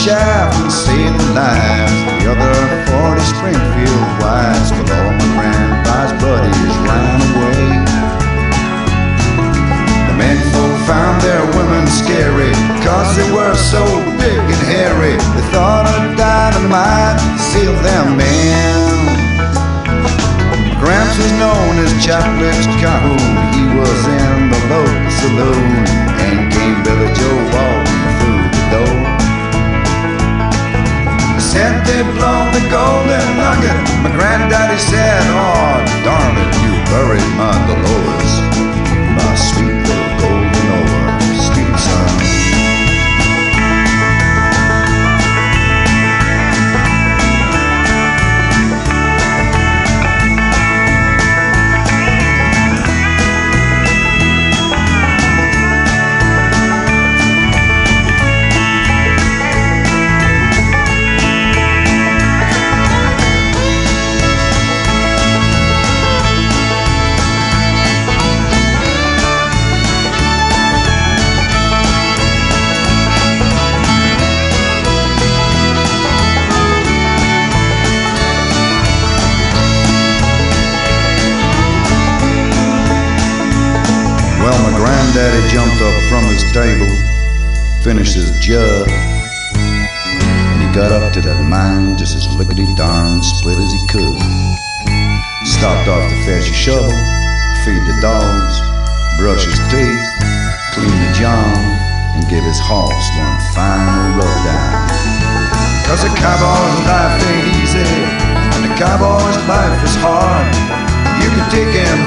shaft and saved the lives. The other 40 Springfield wives, but all my grandpa's buddies ran away. The men folk found their women scary, cause they were so big and hairy. They thought of dynamite sealed them in. Gramps was known as Chocolate Calhoun. He was in the local saloon and came Billy Joe said, Oh, darling, you buried my Dolores, granddaddy jumped up from his table, finished his jug, and he got up to that mine just as lickety darn split as he could. Stopped off to fetch a shovel, feed the dogs, brush his teeth, clean the john, and give his horse one final rub down. Cause a cowboy's life ain't easy, and a cowboy's life is hard. You can take him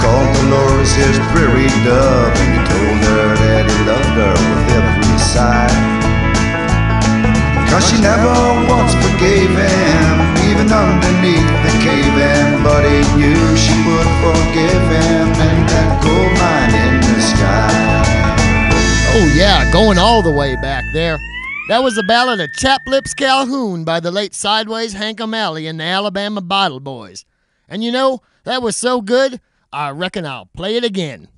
called his prairie dove, and he told her that he loved her with every sigh. Cause she never once forgave him, even underneath the cave in. But he knew she would forgive him in that gold mine in the sky. Oh, yeah, going all the way back there. That was the ballad of Chapped Lips Calhoun by the late Sideways Hank O'Malley and the Alabama Bottle Boys. And you know, that was so good, I reckon I'll play it again.